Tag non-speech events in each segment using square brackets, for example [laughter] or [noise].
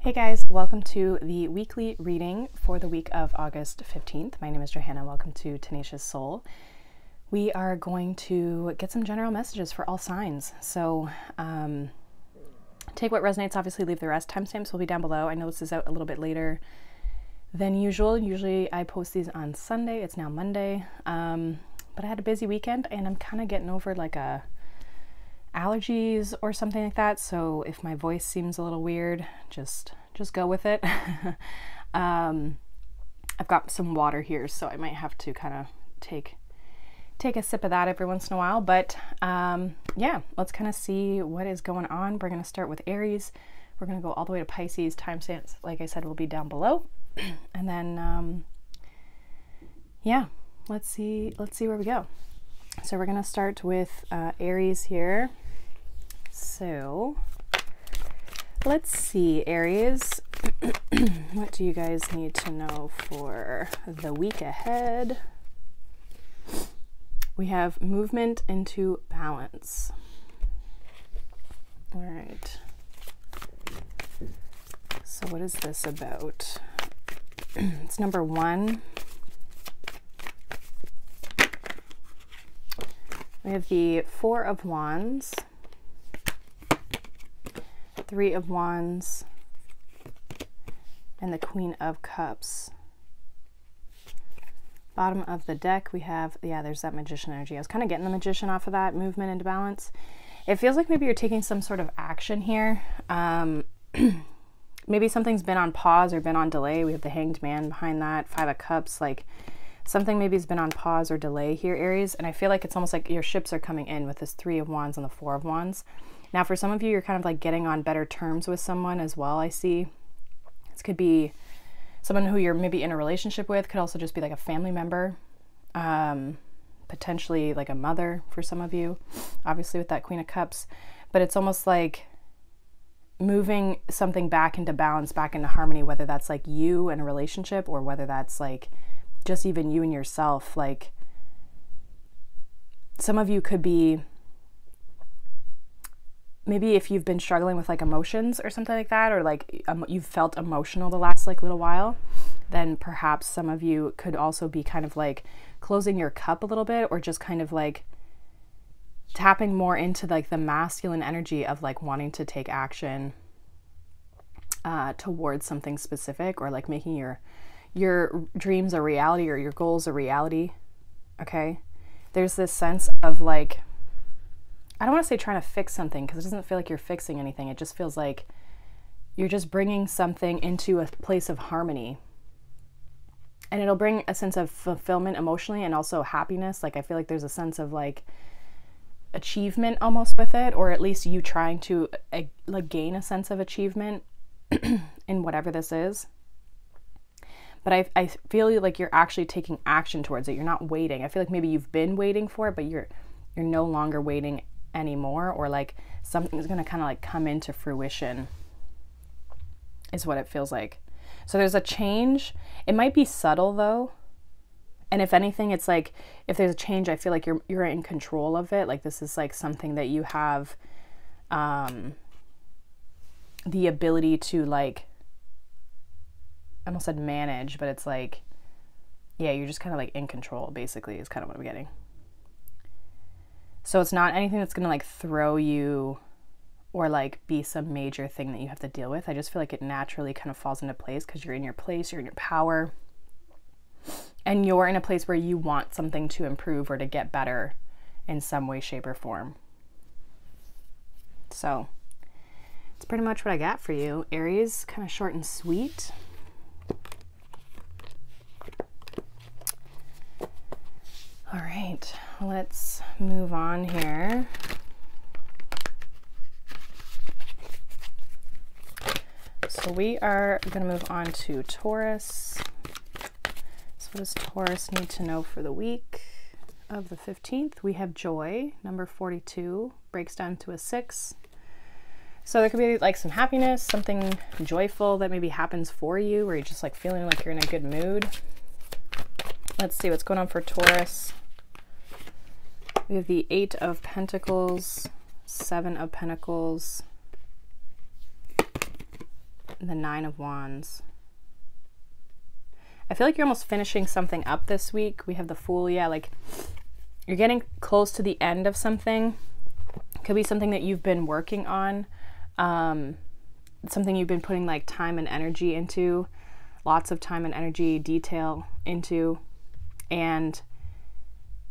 Hey guys, welcome to the weekly reading for the week of August 15th. My name is Johanna. Welcome to Tenacious Soul. We are going to get some general messages for all signs. So, um, take what resonates, obviously, leave the rest. Timestamps will be down below. I know this is out a little bit later than usual. Usually I post these on Sunday, it's now Monday. Um, but I had a busy weekend and I'm kind of getting over like a allergies or something like that. So if my voice seems a little weird, just just go with it. [laughs] um, I've got some water here, so I might have to kind of take take a sip of that every once in a while. But um, yeah, let's kind of see what is going on. We're going to start with Aries. We're going to go all the way to Pisces. Timestamps, like I said, will be down below. [clears throat] and then, um, yeah, let's see. Let's see where we go. So we're going to start with uh, Aries here. So let's see, Aries. [clears throat] what do you guys need to know for the week ahead? We have movement into balance. All right. So, what is this about? [clears throat] it's number one. We have the Four of Wands, Three of Wands, and the Queen of Cups. Bottom of the deck, we have, yeah, there's that Magician energy. I was kind of getting the Magician off of that movement into balance. It feels like maybe you're taking some sort of action here. Um, [clears throat] maybe something's been on pause or been on delay. We have the Hanged Man behind that, Five of Cups, like something maybe has been on pause or delay here, Aries. And I feel like it's almost like your ships are coming in with this Three of Wands and the Four of Wands. Now, for some of you, you're kind of like getting on better terms with someone as well, I see. This could be someone who you're maybe in a relationship with, could also just be like a family member, um, potentially like a mother for some of you, obviously with that Queen of Cups. But it's almost like moving something back into balance, back into harmony, whether that's like you in a relationship or whether that's like just even you and yourself. Like some of you could be maybe if you've been struggling with like emotions or something like that, or like um, you've felt emotional the last like little while, then perhaps some of you could also be kind of like closing your cup a little bit or just kind of like tapping more into like the masculine energy of like wanting to take action uh, towards something specific or like making your your dreams a reality or your goals a reality. Okay. There's this sense of like, I don't want to say trying to fix something because it doesn't feel like you're fixing anything. It just feels like you're just bringing something into a place of harmony. And it'll bring a sense of fulfillment emotionally and also happiness. Like, I feel like there's a sense of like achievement almost with it, or at least you trying to uh, like gain a sense of achievement [clears throat] in whatever this is but I, I feel like you're actually taking action towards it. You're not waiting. I feel like maybe you've been waiting for it, but you're you're no longer waiting anymore, or like something's gonna kind of like come into fruition. Is what it feels like. So there's a change. It might be subtle though. And if anything, it's like if there's a change, I feel like you're you're in control of it. Like this is like something that you have um the ability to like I almost said manage, but it's like, yeah, you're just kind of like in control, basically, is kind of what I'm getting. So it's not anything that's going to like throw you or like be some major thing that you have to deal with. I just feel like it naturally kind of falls into place because you're in your place, you're in your power, and you're in a place where you want something to improve or to get better in some way, shape, or form. So it's pretty much what I got for you. Aries, kind of short and sweet. All right, let's move on here. So we are going to move on to Taurus. So what does Taurus need to know for the week of the 15th? We have joy, number 42, breaks down to a six. So there could be like some happiness, something joyful that maybe happens for you, where you're just like feeling like you're in a good mood. Let's see what's going on for Taurus. We have the Eight of Pentacles, Seven of Pentacles, and the Nine of Wands. I feel like you're almost finishing something up this week. We have the Fool, yeah, like you're getting close to the end of something. Could be something that you've been working on, um, something you've been putting like time and energy into, lots of time and energy, detail into, and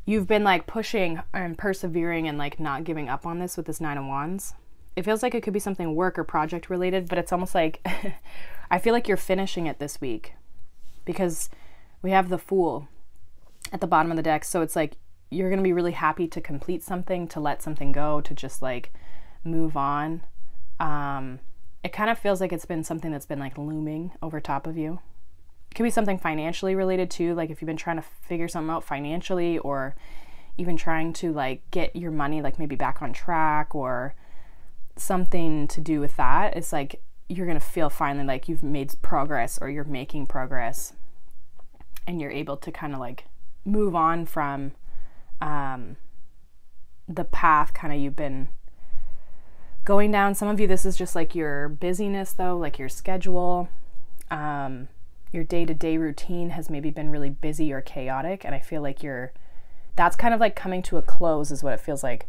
you've been like pushing and persevering and like not giving up on this with this Nine of Wands. It feels like it could be something work or project related, but it's almost like [laughs] I feel like you're finishing it this week because we have the Fool at the bottom of the deck. So it's like you're going to be really happy to complete something, to let something go, to just like move on. Um, it kind of feels like it's been something that's been like looming over top of you. Could be something financially related too, like if you've been trying to figure something out financially or even trying to like get your money like maybe back on track or something to do with that. It's like you're going to feel finally like you've made progress or you're making progress and you're able to kind of like move on from um, the path kind of you've been going down. Some of you, this is just like your busyness, though, like your schedule. Um, your day to day routine has maybe been really busy or chaotic. And I feel like you're, that's kind of like coming to a close, is what it feels like.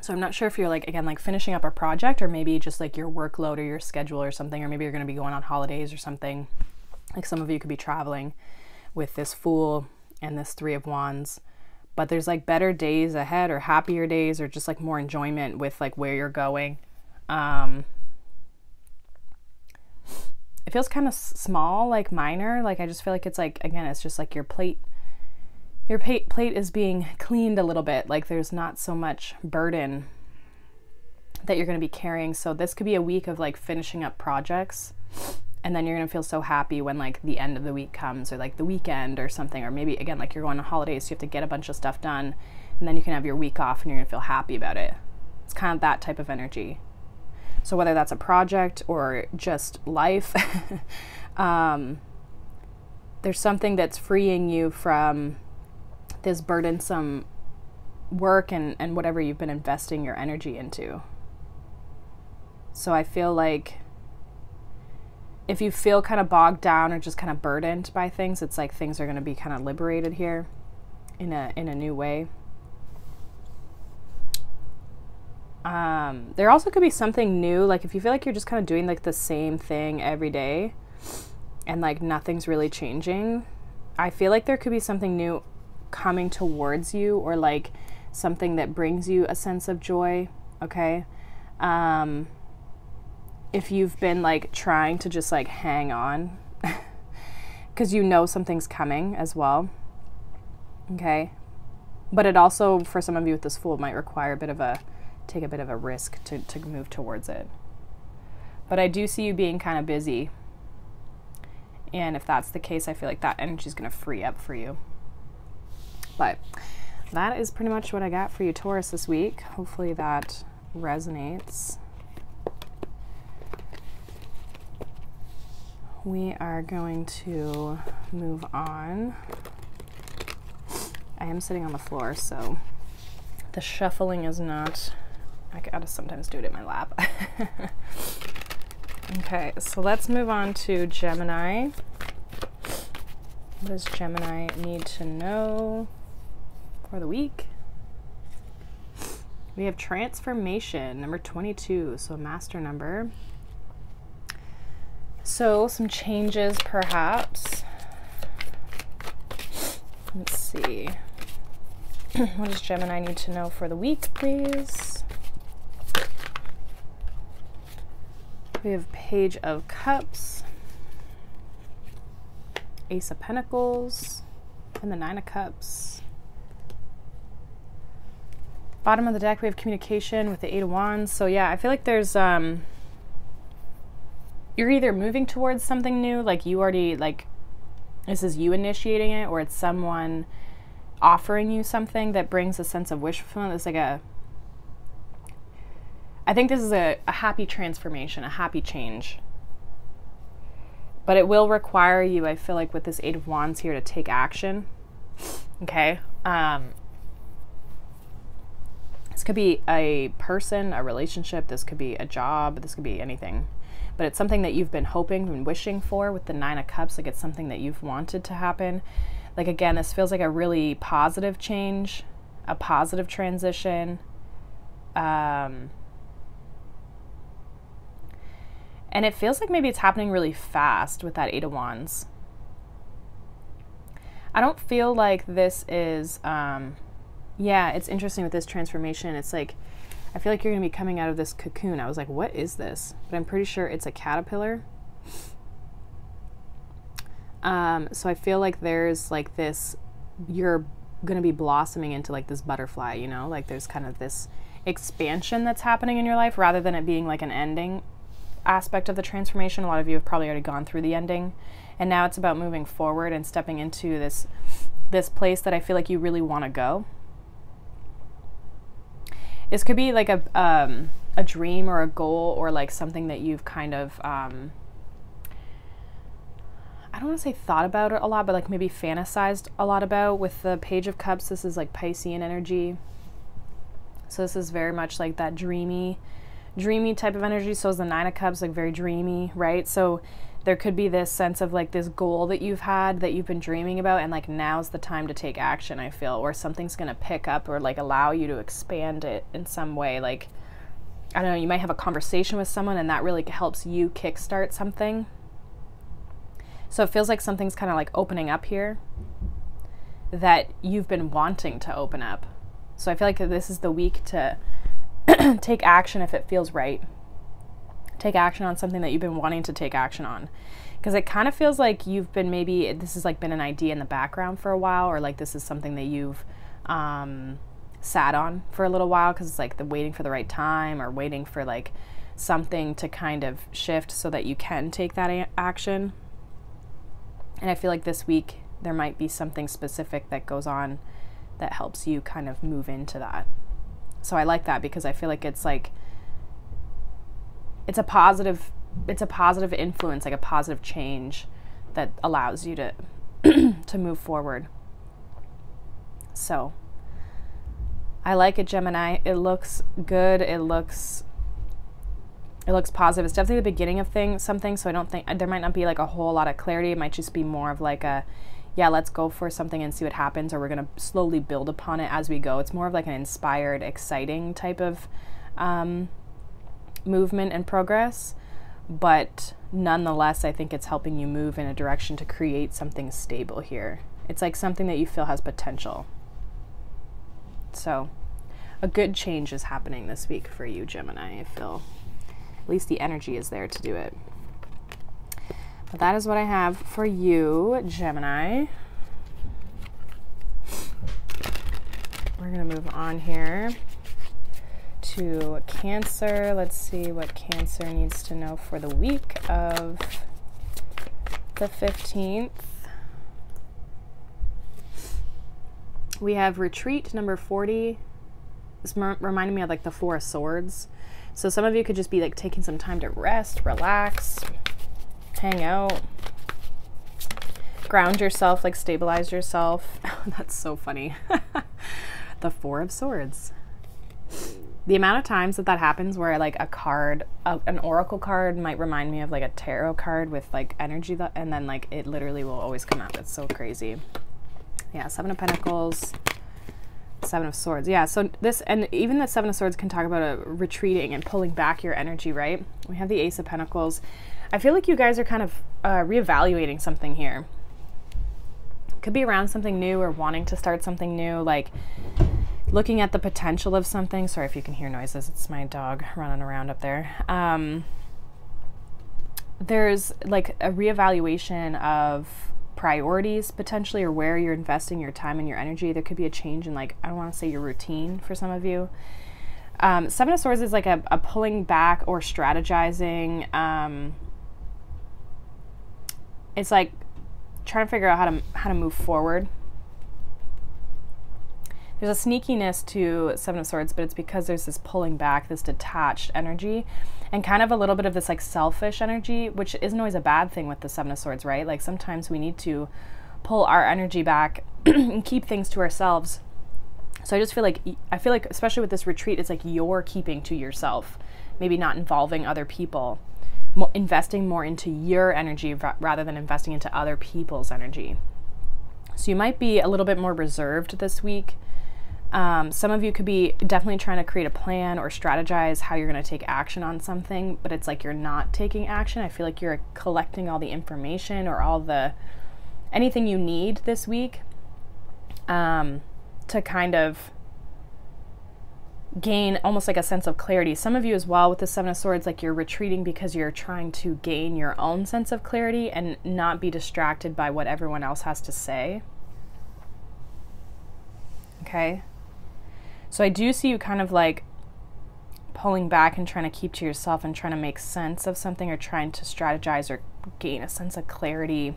So I'm not sure if you're like, again, like finishing up a project or maybe just like your workload or your schedule or something, or maybe you're going to be going on holidays or something. Like some of you could be traveling with this Fool and this Three of Wands. But there's like better days ahead or happier days or just like more enjoyment with like where you're going. Um, it feels kind of small, like minor. Like I just feel like it's like, again, it's just like your plate. Your plate is being cleaned a little bit. Like there's not so much burden that you're going to be carrying. So this could be a week of like finishing up projects and then you're gonna feel so happy when like the end of the week comes or like the weekend or something or maybe again like you're going on holidays so you have to get a bunch of stuff done and then you can have your week off and you're gonna feel happy about it it's kind of that type of energy so whether that's a project or just life [laughs] um, there's something that's freeing you from this burdensome work and, and whatever you've been investing your energy into so i feel like if you feel kind of bogged down or just kind of burdened by things, it's like things are going to be kind of liberated here in a in a new way. Um, there also could be something new, like if you feel like you're just kind of doing like the same thing every day and like nothing's really changing, I feel like there could be something new coming towards you or like something that brings you a sense of joy, okay? Um, if you've been like trying to just like hang on [laughs] because you know something's coming as well. Okay. But it also, for some of you with this fool, might require a bit of a, take a bit of a risk to, to move towards it. But I do see you being kind of busy. And if that's the case, I feel like that energy is going to free up for you. But that is pretty much what I got for you, Taurus, this week. Hopefully that resonates. we are going to move on. I am sitting on the floor, so the shuffling is not, I gotta sometimes do it in my lap. [laughs] okay, so let's move on to Gemini. What does Gemini need to know for the week? We have transformation, number 22, so master number. So, some changes perhaps. Let's see. [clears throat] what does Gemini need to know for the week, please? We have Page of Cups, Ace of Pentacles, and the Nine of Cups. Bottom of the deck, we have communication with the Eight of Wands. So yeah, I feel like there's um, you're either moving towards something new, like you already like this is you initiating it, or it's someone offering you something that brings a sense of wish fulfillment. It's like a I think this is a, a happy transformation, a happy change. But it will require you, I feel like, with this Eight of Wands here to take action. Okay. Um, This could be a person, a relationship, this could be a job, this could be anything. But it's something that you've been hoping and wishing for with the Nine of Cups. Like it's something that you've wanted to happen. Like again, this feels like a really positive change, a positive transition. Um, and it feels like maybe it's happening really fast with that Eight of Wands. I don't feel like this is um, yeah, it's interesting with this transformation. It's like, I feel like you're going to be coming out of this cocoon. I was like, what is this? But I'm pretty sure it's a caterpillar. Um, so I feel like there's like this, you're going to be blossoming into like this butterfly, you know? Like there's kind of this expansion that's happening in your life rather than it being like an ending aspect of the transformation. A lot of you have probably already gone through the ending. And now it's about moving forward and stepping into this this place that I feel like you really want to go. This could be like a um, a dream or a goal or like something that you've kind of um, I don't want to say thought about it a lot, but like maybe fantasized a lot about. With the Page of Cups, this is like Piscean energy. So this is very much like that dreamy, dreamy type of energy. So is the Nine of Cups, like very dreamy, right? So there could be this sense of like this goal that you've had that you've been dreaming about and like now's the time to take action i feel or something's going to pick up or like allow you to expand it in some way like i don't know you might have a conversation with someone and that really helps you kickstart something so it feels like something's kind of like opening up here that you've been wanting to open up so i feel like this is the week to [clears throat] take action if it feels right. Take action on something that you've been wanting to take action on. Because it kind of feels like you've been maybe this has like been an idea in the background for a while or like this is something that you've um, sat on for a little while because it's like the waiting for the right time or waiting for like something to kind of shift so that you can take that action. And i feel like this week there might be something specific that goes on that helps you kind of move into that so i like that because i feel like it's like it's a positive it's a positive influence, like a positive change that allows you to [clears throat] to move forward. So I like it, Gemini. It looks good. It looks it looks positive. It's definitely the beginning of thing something. So I don't think there might not be like a whole lot of clarity. It might just be more of like a yeah, let's go for something and see what happens, or we're gonna slowly build upon it as we go. It's more of like an inspired, exciting type of um, movement and progress, but nonetheless, I think it's helping you move in a direction to create something stable here. It's like something that you feel has potential. So, a good change is happening this week for you, Gemini. I feel at least the energy is there to do it. But that is what I have for you, Gemini. We're going to move on here to Cancer. Let's see what Cancer needs to know for the week of the 15th. We have retreat number 40. This reminded me of like the Four of Swords. So some of you could just be like taking some time to rest, relax, hang out, ground yourself, like stabilize yourself. [laughs] Oh, that's so funny. [laughs] the Four of Swords. The amount of times that that happens where like a card a, an oracle card might remind me of like a tarot card with like energy that, and then like it literally will always come out. It's so crazy. Yeah seven of pentacles seven of swords. Yeah so this and even the seven of swords can talk about a retreating and pulling back your energy right? We have the ace of pentacles i feel like you guys are kind of uh, reevaluating something here could be around something new or wanting to start something new like looking at the potential of something. Sorry if you can hear noises, it's my dog running around up there. Um, there's like a reevaluation of priorities potentially or where you're investing your time and your energy. There could be a change in, like, I don't want to say your routine for some of you. Um, Seven of Swords is like a, a pulling back or strategizing. Um, it's like trying to figure out how to how to move forward. There's a sneakiness to Seven of Swords, but it's because there's this pulling back, this detached energy, and kind of a little bit of this like selfish energy, which isn't always a bad thing with the Seven of Swords, right? Like sometimes we need to pull our energy back [clears throat] and keep things to ourselves. So I just feel like I feel like especially with this retreat, it's like you're keeping to yourself, maybe not involving other people, investing more into your energy ra- rather than investing into other people's energy. So you might be a little bit more reserved this week. Um, some of you could be definitely trying to create a plan or strategize how you're going to take action on something, but it's like you're not taking action. I feel like you're collecting all the information or all the anything you need this week um, to kind of gain almost like a sense of clarity. Some of you as well with the Seven of Swords, like you're retreating because you're trying to gain your own sense of clarity and not be distracted by what everyone else has to say. Okay. So I do see you kind of like pulling back and trying to keep to yourself and trying to make sense of something or trying to strategize or gain a sense of clarity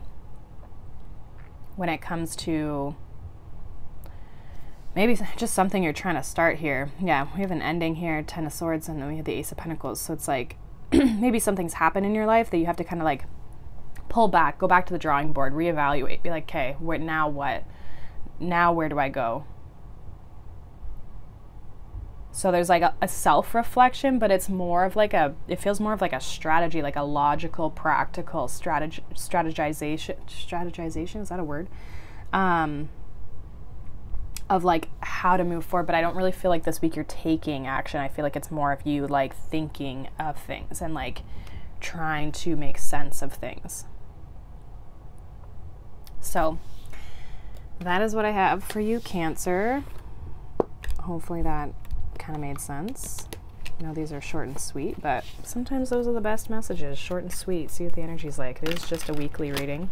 when it comes to maybe just something you're trying to start here. Yeah, we have an ending here, Ten of Swords, and then we have the Ace of Pentacles. So it's like [clears throat] maybe something's happened in your life that you have to kind of like pull back, go back to the drawing board, reevaluate, be like, okay, what now? What now? Where do I go? So there's like a, a self reflection, but it's more of like a, it feels more of like a strategy, like a logical, practical strateg- strategization. Strategization, is that a word? Um, of like how to move forward, but I don't really feel like this week you're taking action. I feel like it's more of you like thinking of things and like trying to make sense of things. So that is what I have for you, Cancer. Hopefully that kind of made sense. I know these are short and sweet, but sometimes those are the best messages. Short and sweet. See what the energy's like. It is just a weekly reading.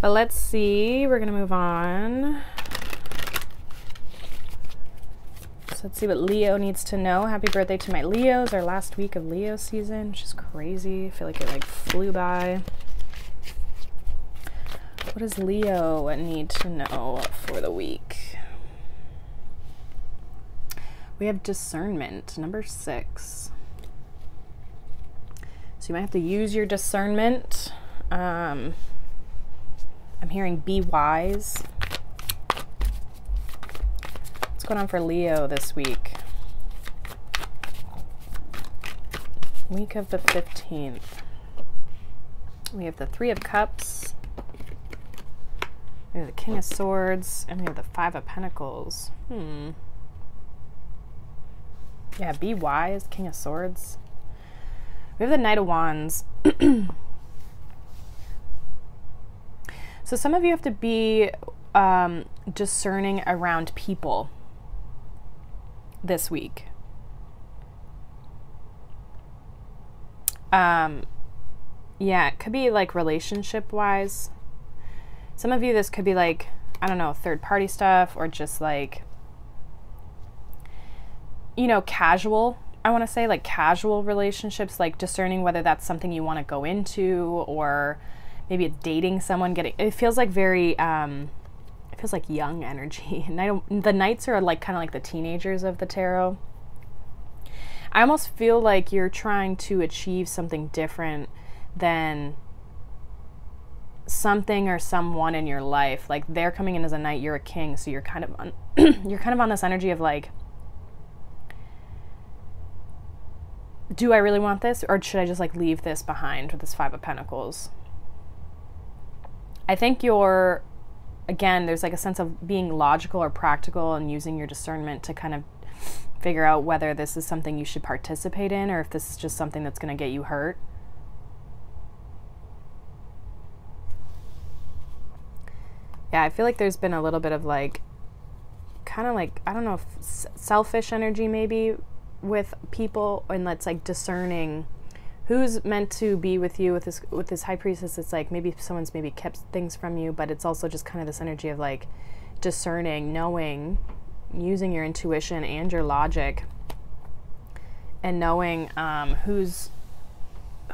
But let's see. We're going to move on. So let's see what Leo needs to know. Happy birthday to my Leos. Our last week of Leo season, which is crazy. I feel like it like flew by. What does Leo need to know for the week? We have discernment, number six. So you might have to use your discernment. Um, I'm hearing be wise. What's going on for Leo this week? Week of the 15th. We have the Three of Cups. We have the King of Swords. And we have the Five of Pentacles. Hmm. Yeah, be wise, King of Swords. We have the Knight of Wands. [clears throat] so some of you have to be um, discerning around people this week. Um, yeah, it could be like relationship wise. Some of you, this could be like, I don't know, third party stuff or just like you know, casual, I want to say like casual relationships, like discerning whether that's something you want to go into or maybe dating someone, getting it feels like very, um, it feels like young energy. [laughs] And I don't, the knights are like kind of like the teenagers of the tarot. I almost feel like you're trying to achieve something different than something or someone in your life. Like they're coming in as a knight, you're a king, so you're kind of on, [clears throat] you're kind of on this energy of like do I really want this or should I just like leave this behind with this 5 of pentacles? I think you're again there's like a sense of being logical or practical and using your discernment to kind of figure out whether this is something you should participate in or if this is just something that's going to get you hurt. Yeah, I feel like there's been a little bit of like kind of like I don't know if selfish energy maybe with people and that's like discerning who's meant to be with you with this with this high priestess it's like maybe someone's maybe kept things from you but it's also just kind of this energy of like discerning knowing using your intuition and your logic and knowing um, who's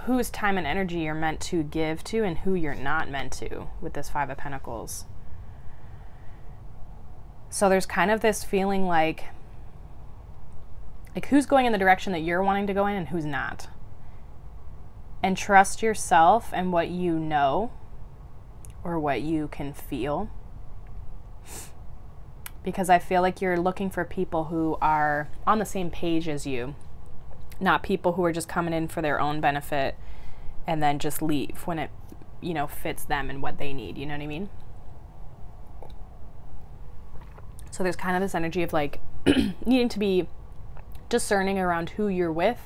whose time and energy you're meant to give to and who you're not meant to with this five of pentacles so there's kind of this feeling like like who's going in the direction that you're wanting to go in and who's not. And trust yourself and what you know or what you can feel. because I feel like you're looking for people who are on the same page as you, not people who are just coming in for their own benefit and then just leave when it, you know, fits them and what they need. You know what I mean? So there's kind of this energy of like [clears throat] needing to be discerning around who you're with,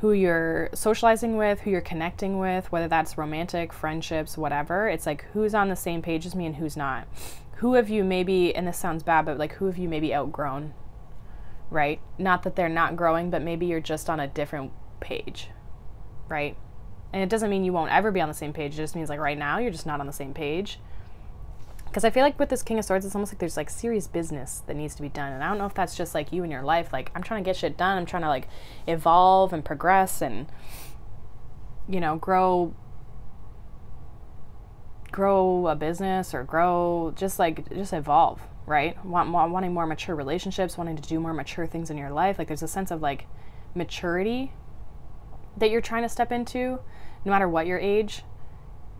who you're socializing with, who you're connecting with, whether that's romantic, friendships, whatever. It's like who's on the same page as me and who's not. Who have you maybe, and this sounds bad, but like who have you maybe outgrown, right? Not that they're not growing, but maybe you're just on a different page, right? And it doesn't mean you won't ever be on the same page. It just means like right now you're just not on the same page because I feel like with this King of Swords, it's almost like there's like serious business that needs to be done. And I don't know if that's just like you in your life. Like, I'm trying to get shit done. I'm trying to like evolve and progress and, you know, grow grow a business or grow just like just evolve right Want, wanting more mature relationships wanting to do more mature things in your life like there's a sense of like maturity that you're trying to step into no matter what your age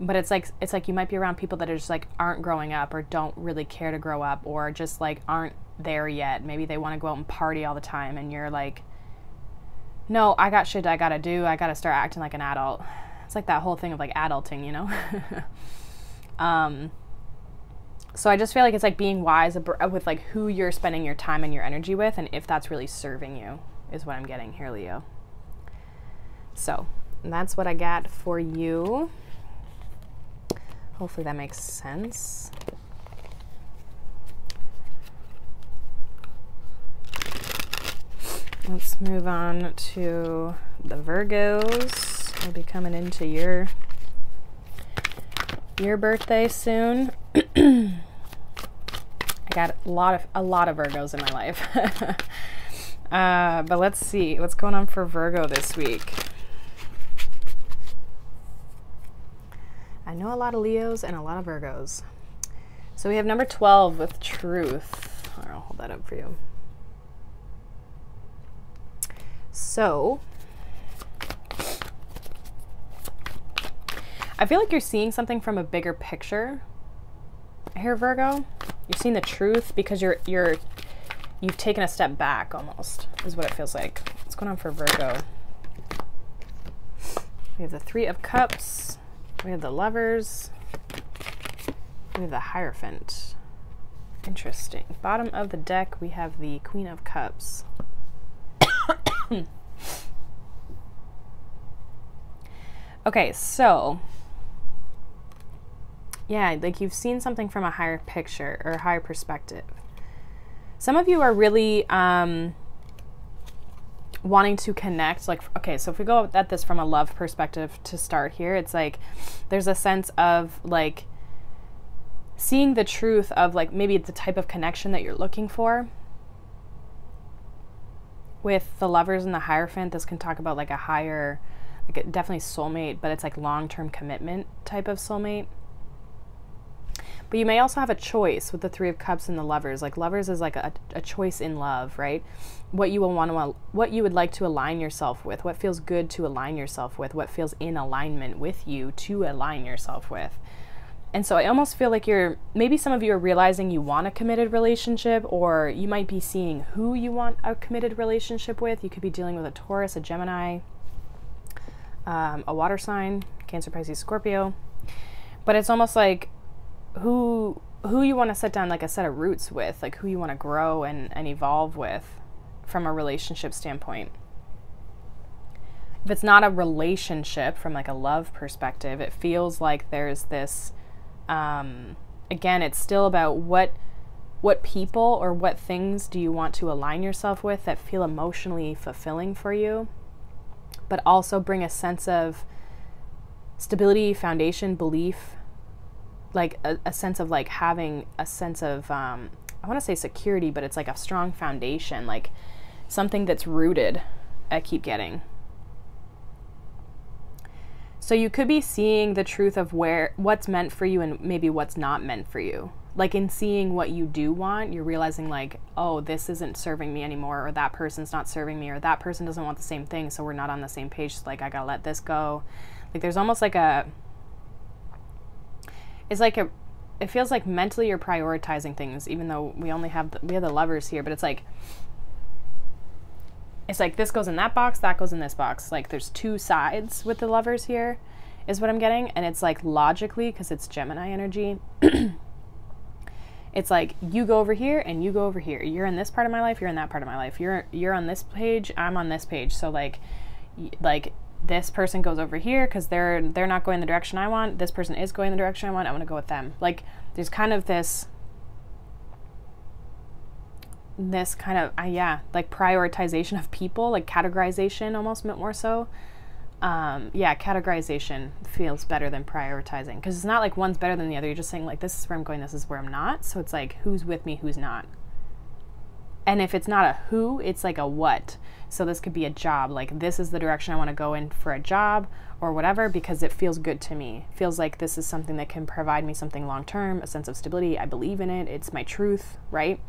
but it's like it's like you might be around people that are just like aren't growing up or don't really care to grow up or just like aren't there yet. Maybe they want to go out and party all the time and you're like no i got shit i gotta do. I gotta start acting like an adult. It's like that whole thing of like adulting you know? [laughs] Um so i just feel like it's like being wise with like who you're spending your time and your energy with and if that's really serving you is what i'm getting here leo. So that's what i got for you Hopefully that makes sense. Let's move on to the Virgos. We'll be coming into your your birthday soon. [clears throat] I got a lot of a lot of Virgos in my life. [laughs] uh, but let's see what's going on for Virgo this week. Know a lot of Leos and a lot of Virgos. So we have number 12 with truth. I'll hold that up for you. So I feel like you're seeing something from a bigger picture here, Virgo. You're seeing the truth because you're you're you've taken a step back almost, is what it feels like. What's going on for Virgo? We have the Three of Cups. We have the lovers. We have the Hierophant. Interesting. Bottom of the deck, we have the Queen of Cups. [coughs] okay, so yeah, like you've seen something from a higher picture or higher perspective. Some of you are really um, wanting to connect like okay so if we go at this from a love perspective to start here it's like there's a sense of like seeing the truth of like maybe it's the type of connection that you're looking for with the lovers and the hierophant this can talk about like a higher like definitely soulmate but it's like long-term commitment type of soulmate but you may also have a choice with the Three of Cups and the Lovers. Like Lovers is like a, a choice in love, right? What you will want to, what you would like to align yourself with, what feels good to align yourself with, what feels in alignment with you to align yourself with. And so I almost feel like you're maybe some of you are realizing you want a committed relationship, or you might be seeing who you want a committed relationship with. You could be dealing with a Taurus, a Gemini, um, a water sign, Cancer, Pisces, Scorpio. But it's almost like who who you want to set down like a set of roots with, like who you want to grow and, and evolve with from a relationship standpoint. If it's not a relationship from like a love perspective, it feels like there's this um, again, it's still about what what people or what things do you want to align yourself with that feel emotionally fulfilling for you, but also bring a sense of stability, foundation, belief, like a, a sense of like having a sense of um, I want to say security, but it's like a strong foundation, like something that's rooted. I keep getting. So you could be seeing the truth of where what's meant for you and maybe what's not meant for you. Like in seeing what you do want, you're realizing like, oh, this isn't serving me anymore, or that person's not serving me, or that person doesn't want the same thing, so we're not on the same page. So like I gotta let this go. Like there's almost like a it's like a it feels like mentally you're prioritizing things even though we only have the, we have the lovers here but it's like it's like this goes in that box that goes in this box like there's two sides with the lovers here is what i'm getting and it's like logically because it's gemini energy [clears throat] it's like you go over here and you go over here you're in this part of my life you're in that part of my life you're you're on this page i'm on this page so like like this person goes over here because they're they're not going the direction I want. This person is going the direction I want. I want to go with them. Like there's kind of this this kind of uh, yeah like prioritization of people like categorization almost more so um, yeah categorization feels better than prioritizing because it's not like one's better than the other you're just saying like this is where i'm going this is where i'm not so it's like who's with me who's not and if it's not a who it's like a what so this could be a job, like this is the direction I want to go in for a job or whatever because it feels good to me. Feels like this is something that can provide me something long term, a sense of stability. I believe in it. It's my truth, right?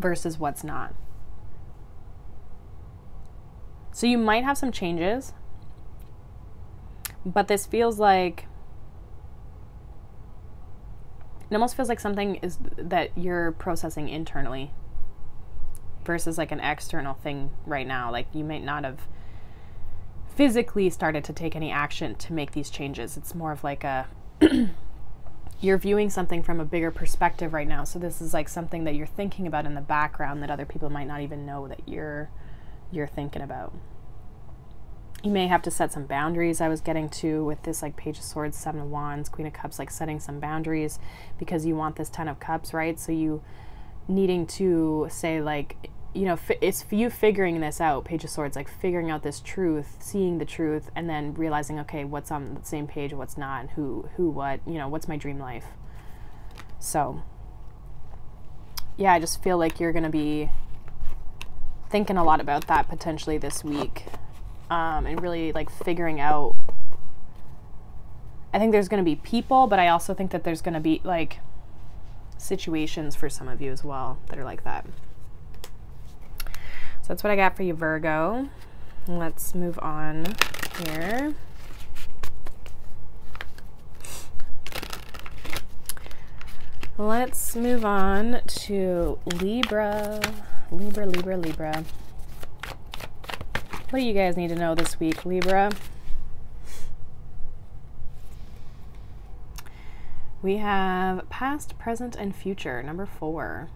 Versus what's not. So you might have some changes, but this feels like it almost feels like something is that you're processing internally versus like an external thing right now. Like you might not have physically started to take any action to make these changes. It's more of like a [clears throat] you're viewing something from a bigger perspective right now. So this is like something that you're thinking about in the background that other people might not even know that you're you're thinking about. You may have to set some boundaries. I was getting to with this like Page of Swords, Seven of Wands, Queen of Cups, like setting some boundaries because you want this Ten of Cups, right? So you needing to say like you know, it's you figuring this out, Page of Swords, like figuring out this truth, seeing the truth, and then realizing, okay, what's on the same page, what's not, and who, who, what, you know, what's my dream life. So, yeah, I just feel like you're going to be thinking a lot about that potentially this week, um, and really like figuring out. I think there's going to be people, but I also think that there's going to be like situations for some of you as well that are like that. So that's what I got for you, Virgo. Let's move on here. Let's move on to Libra. Libra, Libra, Libra. What do you guys need to know this week, Libra? We have past, present, and future, number four.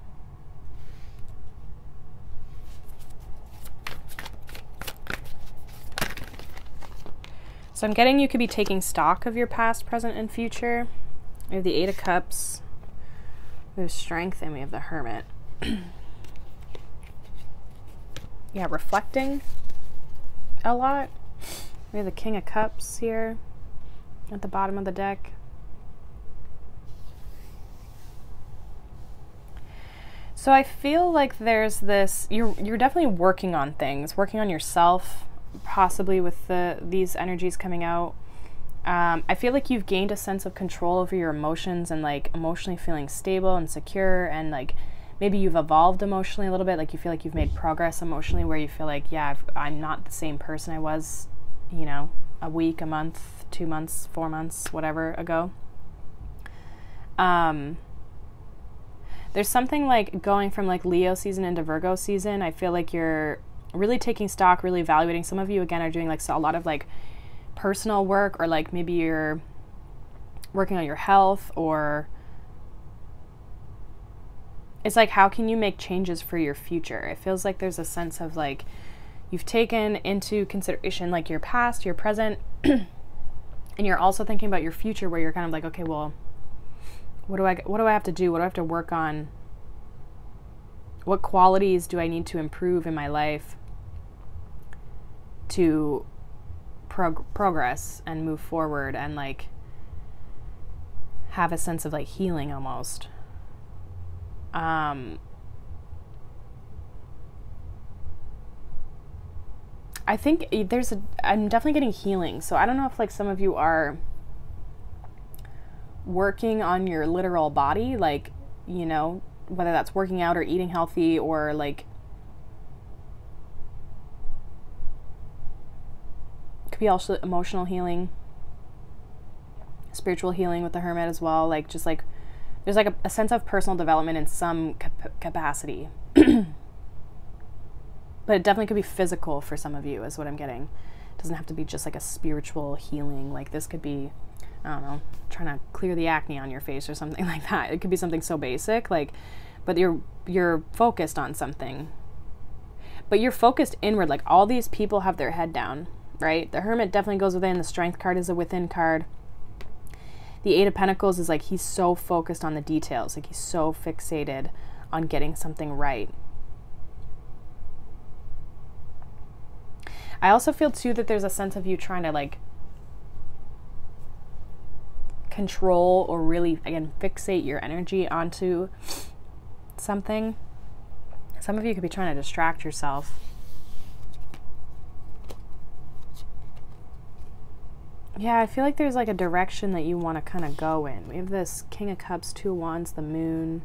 So I'm getting you could be taking stock of your past, present, and future. We have the Eight of Cups, we have Strength, and we have the Hermit. [clears throat] yeah, reflecting a lot. We have the King of Cups here at the bottom of the deck. So I feel like there's this you're you're definitely working on things, working on yourself, possibly with the these energies coming out. Um, I feel like you've gained a sense of control over your emotions and like emotionally feeling stable and secure and like maybe you've evolved emotionally a little bit like you feel like you've made progress emotionally where you feel like yeah i am not the same person i was you know a week a month two months four months whatever ago um, there's something like going from like leo season into virgo season i feel like you're really taking stock, really evaluating. Some of you, again, are doing like so a lot of like personal work, or like maybe you're working on your health, or it's like, how can you make changes for your future? It feels like there's a sense of like you've taken into consideration like your past, your present, [clears throat] and you're also thinking about your future where you're kind of like, okay, well, what do I what do I have to do? What do I have to work on? What qualities do I need to improve in my life to prog- progress and move forward and like have a sense of like healing almost. Um, I think there's a, I'm definitely getting healing. So I don't know if like some of you are working on your literal body, like, you know, whether that's working out or eating healthy or like could be also emotional healing. spiritual healing with the hermit as well. Like just like there's like a, a sense of personal development in some cap- capacity. [clears throat] but it definitely could be physical for some of you, is what I'm getting. It doesn't have to be just like a spiritual healing. Like this could be, I don't know, trying to clear the acne on your face or something [laughs] like that. It could be something so basic, like, but you're you're focused on something. But you're focused inward. Like all these people have their head down, right? The Hermit definitely goes within. The Strength card is a within card the Eight of Pentacles is like he's so focused on the details, like he's so fixated on getting something right. I also feel too that there's a sense of you trying to like control or really, again, fixate your energy onto something. Some of you could be trying to distract yourself Yeah, I feel like there's like a direction that you want to kind of go in. We have this King of Cups, Two of Wands, the Moon,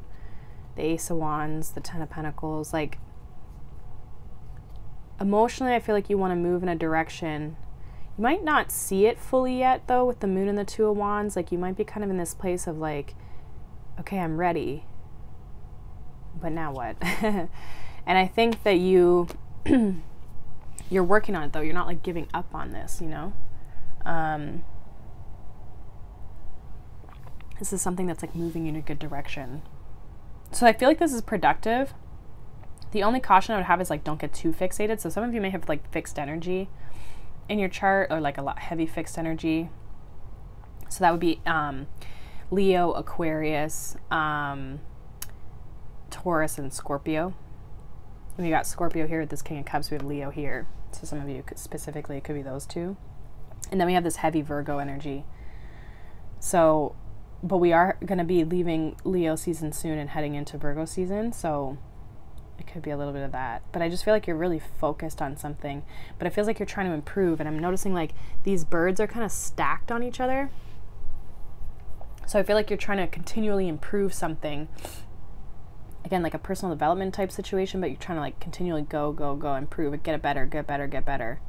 the Ace of Wands, the Ten of Pentacles. Like, emotionally, I feel like you want to move in a direction. You might not see it fully yet, though, with the Moon and the Two of Wands. Like, you might be kind of in this place of like, okay, I'm ready. But now what? [laughs] and I think that you. [clears throat] you're working on it though. You're not like giving up on this, you know? Um, this is something that's like moving in a good direction. So I feel like this is productive. The only caution I would have is like don't get too fixated. So some of you may have like fixed energy in your chart or like a lot heavy fixed energy. So that would be um, Leo, Aquarius, um, Taurus, and Scorpio. And we got Scorpio here with this King of Cups. We have Leo here. So some of you could, specifically, it could be those two. And then we have this heavy Virgo energy. So, but we are going to be leaving Leo season soon and heading into Virgo season. So it could be a little bit of that. But I just feel like you're really focused on something. But it feels like you're trying to improve. And I'm noticing like these birds are kind of stacked on each other. So I feel like you're trying to continually improve something. Again, like a personal development type situation, but you're trying to like continually go, go, go, improve it, get it better, get better, get better.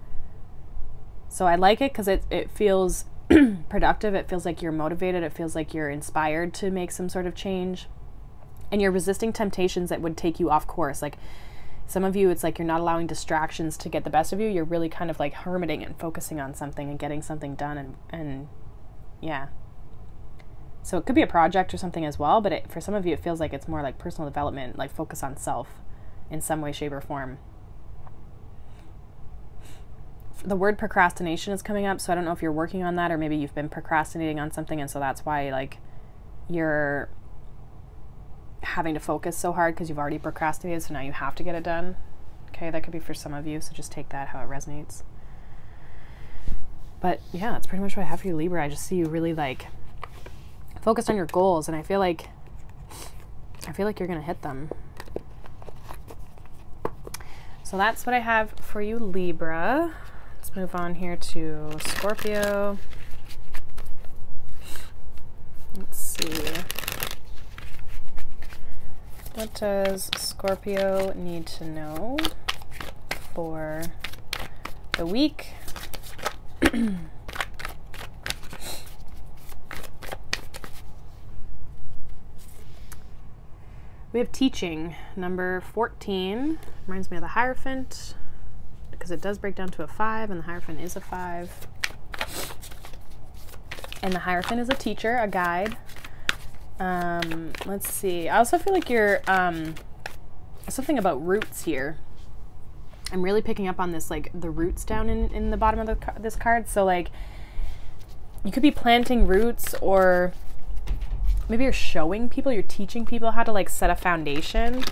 So I like it because it, it feels [clears throat] productive. It feels like you're motivated. It feels like you're inspired to make some sort of change. And you're resisting temptations that would take you off course. Like some of you, it's like you're not allowing distractions to get the best of you. You're really kind of like hermiting and focusing on something and getting something done. And, and yeah. So it could be a project or something as well, but it, for some of you, it feels like it's more like personal development, like focus on self in some way, shape, or form the word procrastination is coming up, so I don't know if you're working on that or maybe you've been procrastinating on something and so that's why like you're having to focus so hard because you've already procrastinated, so now you have to get it done. Okay, that could be for some of you, so just take that how it resonates. But yeah, that's pretty much what I have for you, Libra. I just see you really like focused on your goals, and I feel like I feel like you're gonna hit them. So that's what I have for you, Libra Let's move on here to Scorpio. Let's see. What does Scorpio need to know for the week? [clears throat] we have teaching, number 14. Reminds me of the Hierophant because it does break down to a five, and the Hierophant is a five. And the Hierophant is a teacher, a guide. Um, let's see. I also feel like you're um, something about roots here. I'm really picking up on this, like the roots down in, in the bottom of the, this card. So, like, you could be planting roots or maybe you're showing people, you're teaching people how to like set a foundation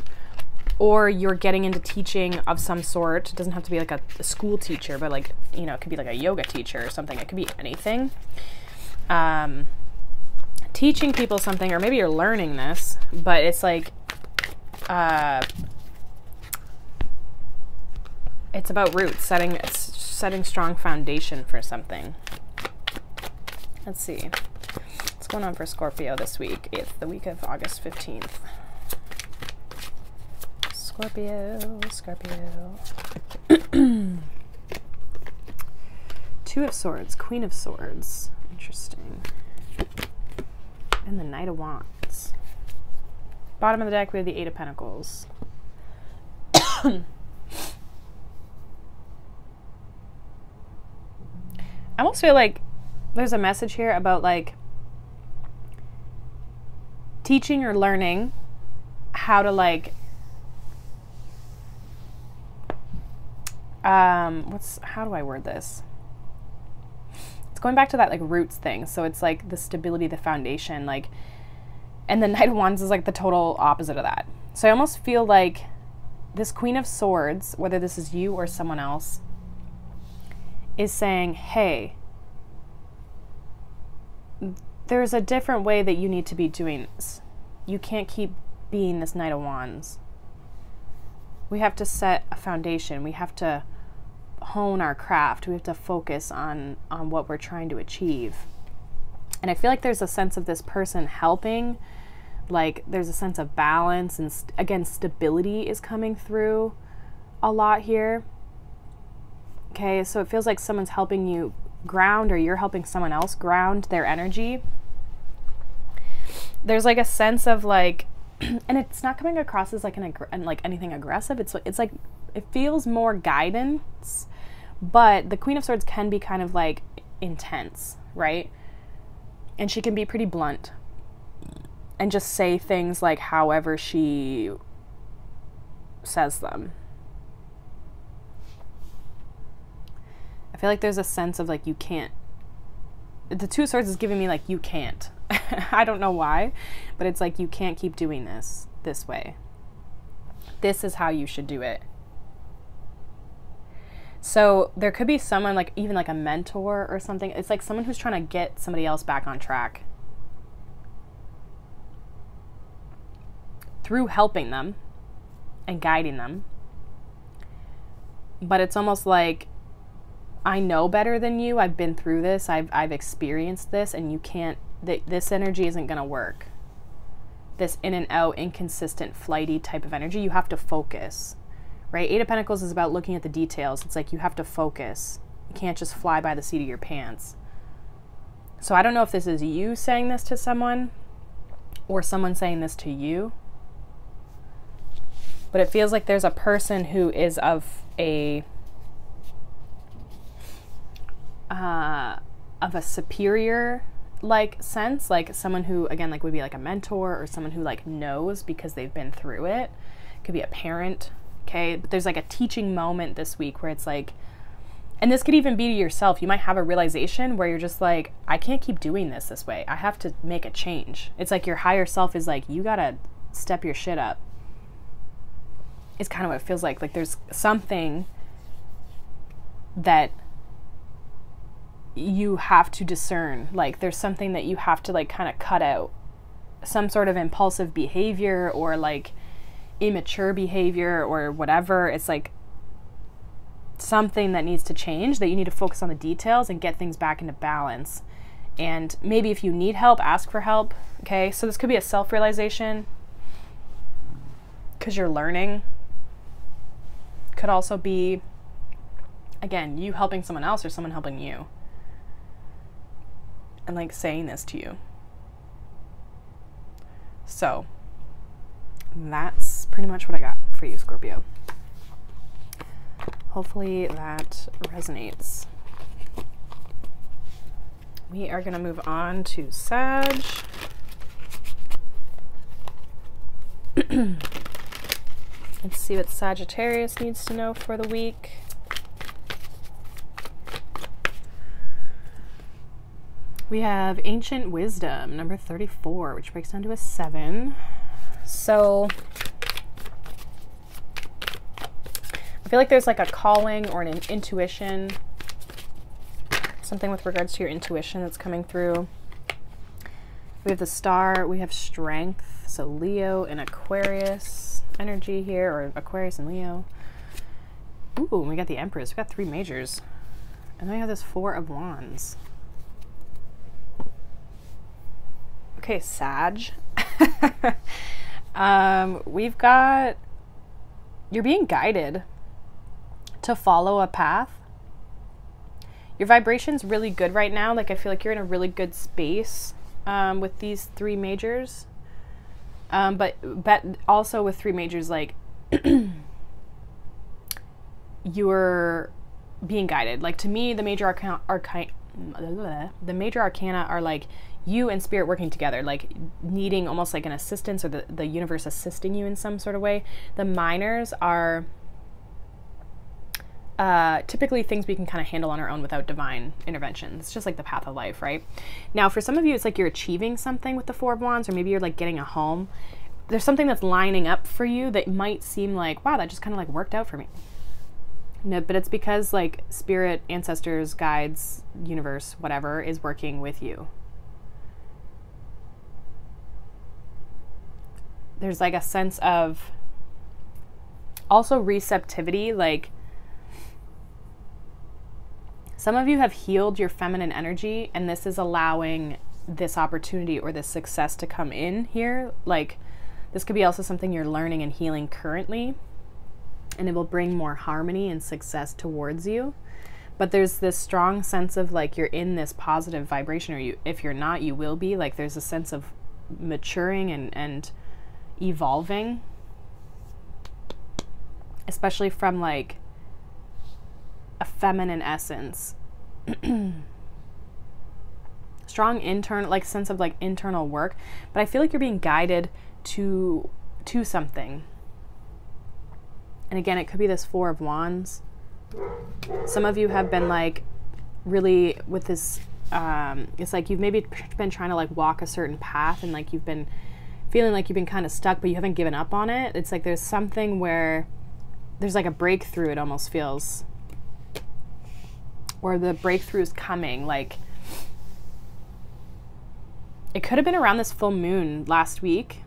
or you're getting into teaching of some sort. It doesn't have to be like a, a, school teacher, but like, you know, it could be like a yoga teacher or something. It could be anything. Um, teaching people something, or maybe you're learning this, but it's like, uh, it's about roots, setting, setting strong foundation for something. Let's see. What's going on for Scorpio this week? It's the week of August 15th. Scorpio, Scorpio. [clears throat] Two of Swords, Queen of Swords. Interesting. And the Knight of Wands. Bottom of the deck, we have the Eight of Pentacles. [coughs] I almost feel like there's a message here about like teaching or learning how to like um what's how do I word this? Going back to that like roots thing. So it's like the stability, the foundation, like and the [laughs] Knight of Wands is like the total opposite of that. So I almost feel like this Queen of Swords, whether this is you or someone else, is saying, hey, there's a different way that you need to be doing this. You can't keep being this Knight of Wands. We have to set a foundation. We have to hone our craft. We have to focus on on what we're trying to achieve. And I feel like there's a sense of this person helping like there's a sense of balance and st- again stability is coming through a lot here. Okay, so it feels like someone's helping you ground or you're helping someone else ground their energy. There's like a sense of like [clears throat] and it's not coming across as like an like anything aggressive. It's it's like it feels more guidance, but the Queen of Swords can be kind of like intense, right? And she can be pretty blunt and just say things like however she says them. I feel like there's a sense of like you can't. The Two Swords is giving me like you can't. [laughs] I don't know why, but it's like you can't keep doing this this way. This is how you should do it. So there could be someone like even like a mentor or something. It's like someone who's trying to get somebody else back on track. through helping them and guiding them. But it's almost like I know better than you. I've been through this. I've I've experienced this and you can't that this energy isn't going to work. This in and out inconsistent flighty type of energy, you have to focus. Right? 8 of Pentacles is about looking at the details. It's like you have to focus. You can't just fly by the seat of your pants. So I don't know if this is you saying this to someone or someone saying this to you but it feels like there's a person who is of a uh, of a superior like sense like someone who again like would be like a mentor or someone who like knows because they've been through it could be a parent okay but there's like a teaching moment this week where it's like and this could even be to yourself you might have a realization where you're just like i can't keep doing this this way i have to make a change it's like your higher self is like you gotta step your shit up it's kind of what it feels like. Like there's something that you have to discern. Like there's something that you have to like kind of cut out. Some sort of impulsive behavior or like immature behavior or whatever. It's like something that needs to change that you need to focus on the details and get things back into balance. And maybe if you need help, ask for help. Okay, so this could be a self realization because you're learning could also be, again, you helping someone else or someone helping you. And like saying this to you. So, that's pretty much what I got for you, Scorpio. Hopefully that resonates. We are going to move on to Sag. [clears throat] Let's see what Sagittarius needs to know for the week. We have Ancient Wisdom, number 34, which breaks down to a 7. So, I feel like there's like a calling or an intuition, something with regards to your intuition that's coming through. We have the star, we have strength, so Leo and Aquarius energy here, or Aquarius and Leo. Ooh, we got the Empress. We got three majors. And then we have this Four of Wands. Okay, Sag. [laughs] um, we've got... You're being guided to follow a path. Your vibration's really good right now. Like, I feel like you're in a really good space um, with these three majors. Um, but but also with three majors, like [clears throat] you're being guided. Like to me, the major arcana, arcana [sniffs] the major arcana are like you and spirit working together, like needing almost like an assistance or the, the universe assisting you in some sort of way. The minors are uh, typically things we can kind of handle on our own without divine intervention. It's just like the path of life, right? Now, for some of you, it's like you're achieving something with the Four of Wands, or maybe you're like getting a home. There's something that's lining up for you that might seem like, wow, that just kind of like worked out for me. No, but it's because like spirit, ancestors, guides, universe, whatever is working with you. There's like a sense of also receptivity, like some of you have healed your feminine energy, and this is allowing this opportunity or this success to come in here. Like, this could be also something you're learning and healing currently and it will bring more harmony and success towards you but there's this strong sense of like you're in this positive vibration or you if you're not you will be like there's a sense of maturing and and evolving especially from like a feminine essence [clears throat] strong internal like sense of like internal work but i feel like you're being guided to to something and again, it could be this Four of Wands. Some of you have been like really with this, um, it's like you've maybe been trying to like walk a certain path and like you've been feeling like you've been kind of stuck, but you haven't given up on it. It's like there's something where there's like a breakthrough, it almost feels. Or the breakthrough is coming. Like, it could have been around this full moon last week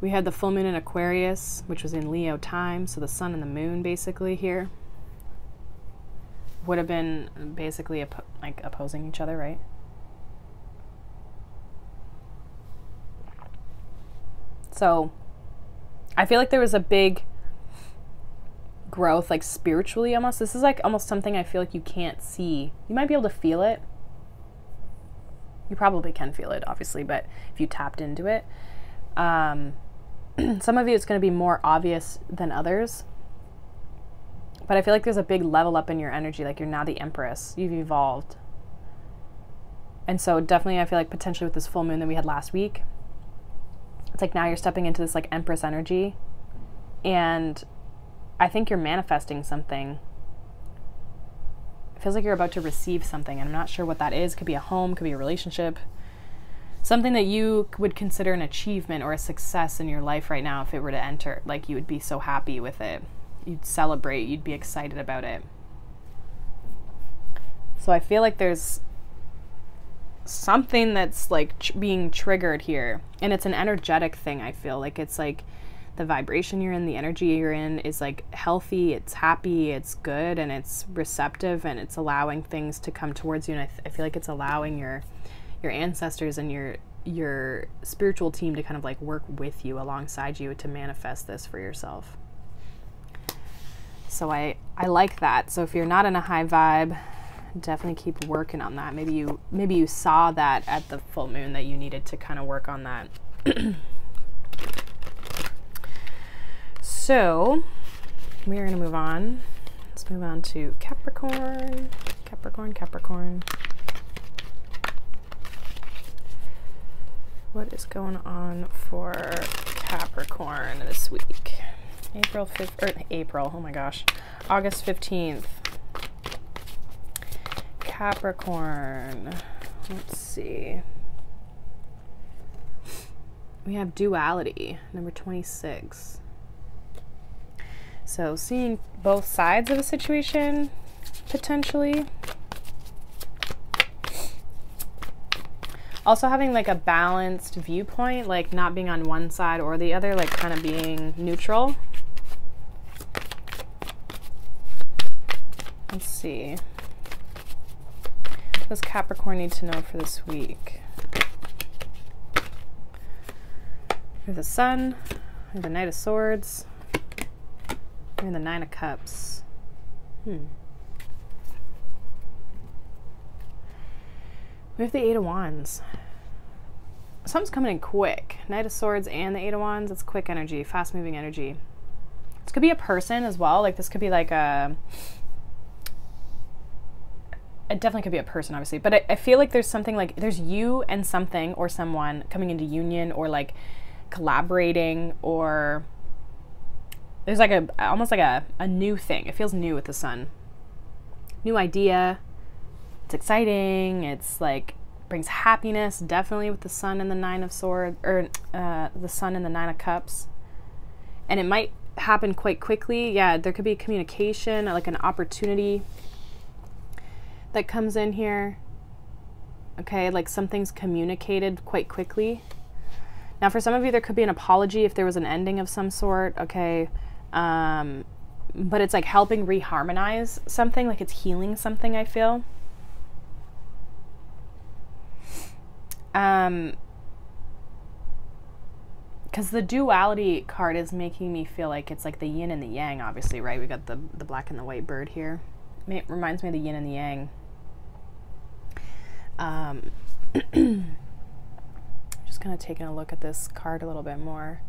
we had the full moon in Aquarius, which was in Leo time, so the sun and the moon basically here would have been basically op like opposing each other, right? So I feel like there was a big growth, like spiritually almost. This is like almost something I feel like you can't see. You might be able to feel it. You probably can feel it, obviously, but if you tapped into it. Um, [clears throat] some of you it's going to be more obvious than others. But I feel like there's a big level up in your energy. Like you're now the Empress. You've evolved. And so definitely I feel like potentially with this full moon that we had last week, it's like now you're stepping into this like Empress energy. And I think you're manifesting something. It feels like you're about to receive something, and I'm not sure what that is. Could be a home, could be a relationship something that you would consider an achievement or a success in your life right now if it were to enter like you would be so happy with it you'd celebrate you'd be excited about it so i feel like there's something that's like tr- being triggered here and it's an energetic thing i feel like it's like the vibration you're in the energy you're in is like healthy it's happy it's good and it's receptive and it's allowing things to come towards you and I, th- I feel like it's allowing your your ancestors and your your spiritual team to kind of like work with you alongside you to manifest this for yourself. So I I like that. So if you're not in a high vibe, definitely keep working on that. Maybe you maybe you saw that at the full moon that you needed to kind of work on that. [clears throat] so we're going to move on. Let's move on to Capricorn. Capricorn, Capricorn. what is going on for Capricorn this week? April 5th, or er, April, oh my gosh, August 15th. Capricorn, let's see. We have duality, number 26. So seeing both sides of a situation, potentially. Also having like a balanced viewpoint, like not being on one side or the other, like kind of being neutral. Let's see. What does Capricorn need to know for this week? We have the Sun, the Knight of Swords, have the Nine of Cups. Hmm. We have the Eight of Wands. Something's coming in quick. Knight of Swords and the Eight of Wands. It's quick energy, fast moving energy. This could be a person as well. Like this could be like a. It definitely could be a person, obviously, but I, I feel like there's something like there's you and something or someone coming into union or like collaborating or there's like a almost like a, a new thing. It feels new with the sun. New idea. It's exciting. It's like brings happiness definitely with the sun and the nine of swords or uh, the sun and the nine of cups and it might happen quite quickly yeah there could be communication like an opportunity that comes in here okay like something's communicated quite quickly now for some of you there could be an apology if there was an ending of some sort okay um, but it's like helping reharmonize something like it's healing something i feel Um, because the duality card is making me feel like it's like the yin and the yang, obviously, right? We got the the black and the white bird here. It reminds me of the yin and the yang. Um, [clears throat] just kind of taking a look at this card a little bit more.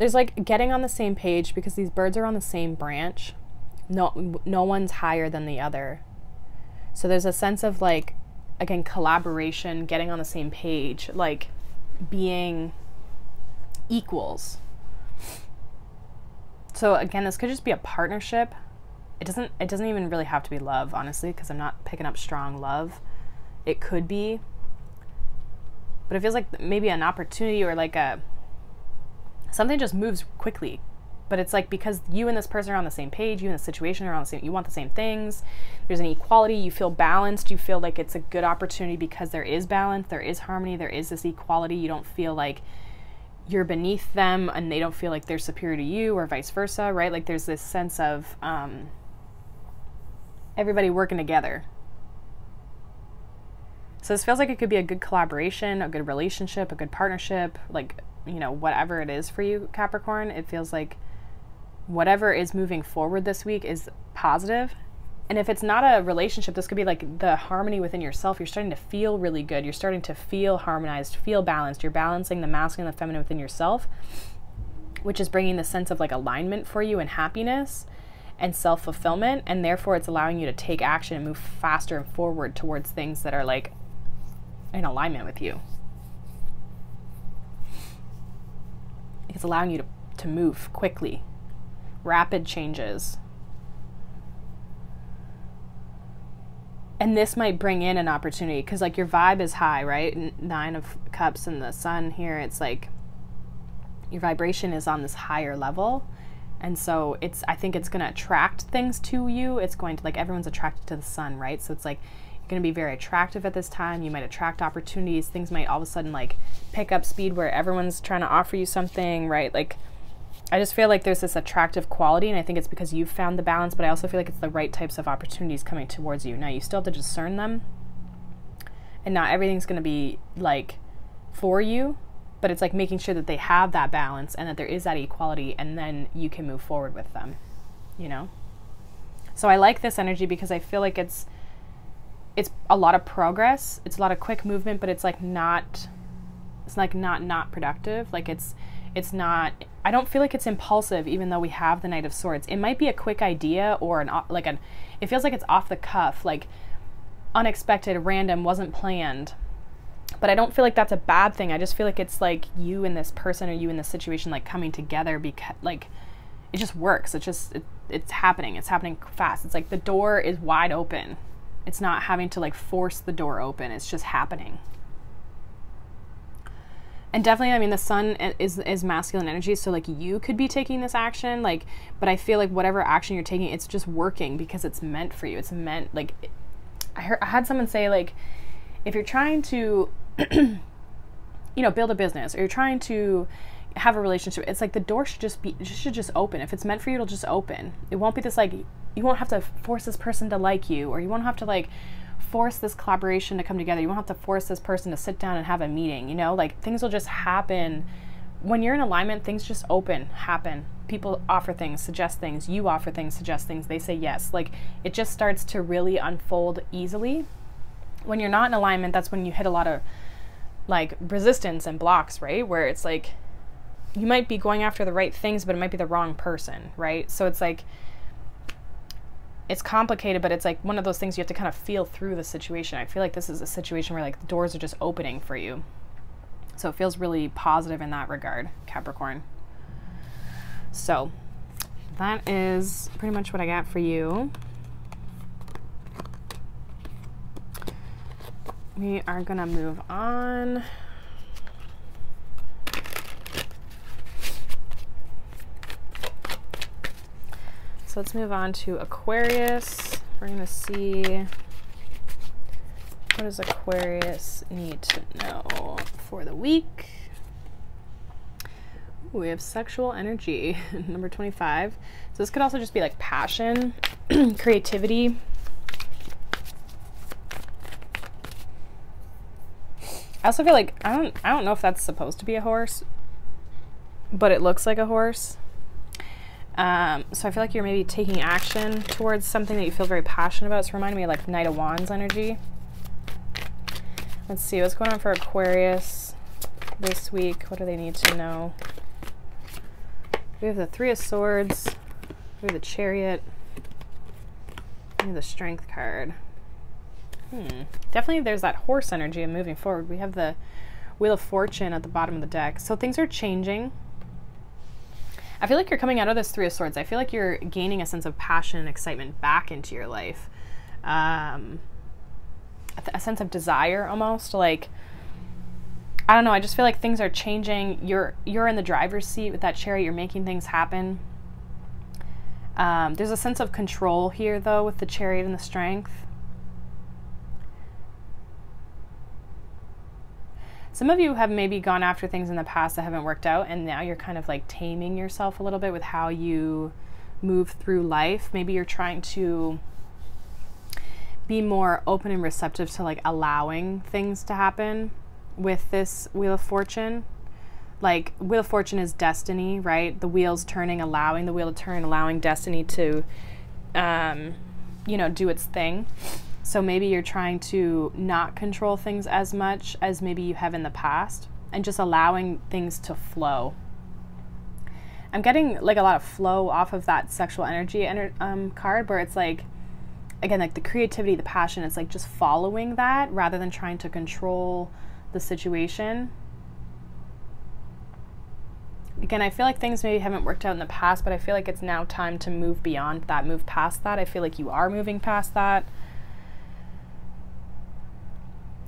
There's like getting on the same page because these birds are on the same branch. No, no one's higher than the other. So there's a sense of like, again, collaboration, getting on the same page, like being equals. So again, this could just be a partnership. It doesn't it doesn't even really have to be love, honestly, because I'm not picking up strong love. It could be. But it feels like maybe an opportunity or like a something just moves quickly but it's like because you and this person are on the same page, you and the situation are on the same, you want the same things. There's an equality. You feel balanced. You feel like it's a good opportunity because there is balance, there is harmony, there is this equality. You don't feel like you're beneath them and they don't feel like they're superior to you or vice versa, right? Like there's this sense of um, everybody working together. So this feels like it could be a good collaboration, a good relationship, a good partnership, like, you know, whatever it is for you, Capricorn. It feels like whatever is moving forward this week is positive. And if it's not a relationship, this could be like the harmony within yourself. You're starting to feel really good. You're starting to feel harmonized, feel balanced. You're balancing the masculine and the feminine within yourself, which is bringing the sense of like alignment for you and happiness and self fulfillment. And therefore, it's allowing you to take action and move faster and forward towards things that are like in alignment with you. It's allowing you to, to move quickly rapid changes. And this might bring in an opportunity because, like, your vibe is high, right? Nine of Cups and the Sun here, it's like your vibration is on this higher level. And so it's, I think it's going to attract things to you. It's going to, like, everyone's attracted to the sun, right? So it's like, going to be very attractive at this time. You might attract opportunities. Things might all of a sudden, like, pick up speed where everyone's trying to offer you something, right? Like, I just feel like there's this attractive quality, and I think it's because you've found the balance, but I also feel like it's the right types of opportunities coming towards you. Now, you still have to discern them, and not everything's going to be like for you, but it's like making sure that they have that balance and that there is that equality, and then you can move forward with them, you know? So I like this energy because I feel like it's it's a lot of progress, it's a lot of quick movement, but it's like not it's like not not productive. Like it's it's not I don't feel like it's impulsive even though we have the Knight of Swords. It might be a quick idea or an like an it feels like it's off the cuff, like unexpected, random, wasn't planned. But I don't feel like that's a bad thing. I just feel like it's like you and this person or you in this situation like coming together because like it just works. It's just it, it's happening. It's happening fast. It's like the door is wide open. It's not having to like force the door open. It's just happening and definitely i mean the sun is is masculine energy so like you could be taking this action like but i feel like whatever action you're taking it's just working because it's meant for you it's meant like i heard i had someone say like if you're trying to [clears throat] you know build a business or you're trying to have a relationship it's like the door should just be should just open if it's meant for you it'll just open it won't be this like you won't have to force this person to like you or you won't have to like force this collaboration to come together. You won't have to force this person to sit down and have a meeting, you know? Like things will just happen when you're in alignment, things just open, happen. People offer things, suggest things. You offer things, suggest things. They say yes. Like it just starts to really unfold easily. When you're not in alignment, that's when you hit a lot of like resistance and blocks, right? Where it's like you might be going after the right things, but it might be the wrong person, right? So it's like it's complicated, but it's like one of those things you have to kind of feel through the situation. I feel like this is a situation where like the doors are just opening for you. So it feels really positive in that regard, Capricorn. So that is pretty much what I got for you. We are going to move on. So let's move on to Aquarius. We're going to see what does Aquarius need to know for the week? We have sexual energy, [laughs] number 25. So this could also just be like passion, [clears throat] creativity. I also feel like I don't I don't know if that's supposed to be a horse, but it looks like a horse. Um, so I feel like you're maybe taking action towards something that you feel very passionate about. It's reminding me of like Knight of Wands energy. Let's see what's going on for Aquarius this week. What do they need to know? We have the Three of Swords. We have the Chariot. We have the Strength card. Hmm. Definitely there's that horse energy and moving forward. We have the Wheel of Fortune at the bottom of the deck. So things are changing. I feel like you're coming out of this Three of Swords. I feel like you're gaining a sense of passion and excitement back into your life. Um, a sense of desire almost like I don't know, I just feel like things are changing. You're you're in the driver's seat with that chariot, you're making things happen. Um, there's a sense of control here though with the chariot and the strength. Some of you have maybe gone after things in the past that haven't worked out, and now you're kind of like taming yourself a little bit with how you move through life. Maybe you're trying to be more open and receptive to like allowing things to happen with this Wheel of Fortune. Like, Wheel of Fortune is destiny, right? The wheel's turning, allowing the wheel to turn, allowing destiny to, um, you know, do its thing. So maybe you're trying to not control things as much as maybe you have in the past and just allowing things to flow. I'm getting like a lot of flow off of that sexual energy ener- um, card where it's like, again like the creativity the passion it's like just following that rather than trying to control the situation. Again i feel like things maybe haven't worked out in the past but i feel like it's now time to move beyond that move past that. I feel like you are moving past that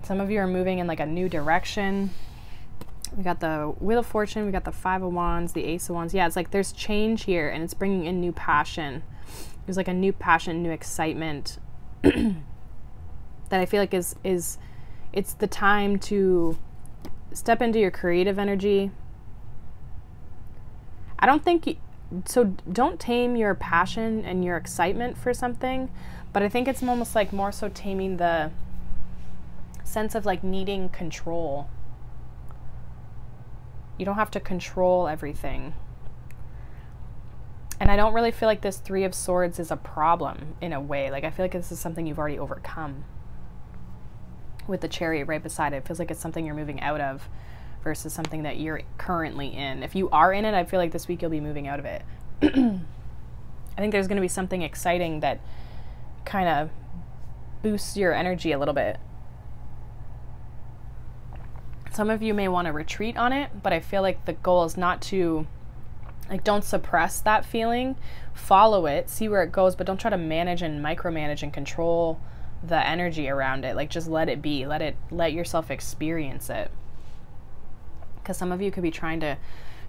some of you are moving in like a new direction. We got the wheel of fortune we got the five of wands the ace of wands. Yeah it's like there's change here and it's bringing in new passion. There's like a new passion, new excitement [clears throat] that I feel like is is it's the time to step into your creative energy. I don't think so don't tame your passion and your excitement for something, but I think it's almost like more so taming the sense of like needing control. You don't have to control everything. And I don't really feel like this Three of Swords is a problem in a way. Like, I feel like this is something you've already overcome. With the chariot right beside it, it feels like it's something you're moving out of versus something that you're currently in. If you are in it, I feel like this week you'll be moving out of it. [clears throat] I think there's going to be something exciting that kind of boosts your energy a little bit. Some of you may want to retreat on it, but I feel like the goal is not to like, don't suppress that feeling. Follow it, see where it goes, but don't try to manage and micromanage and control the energy around it. Like, just let it be. Let it, let yourself experience it. Because some of you could be trying to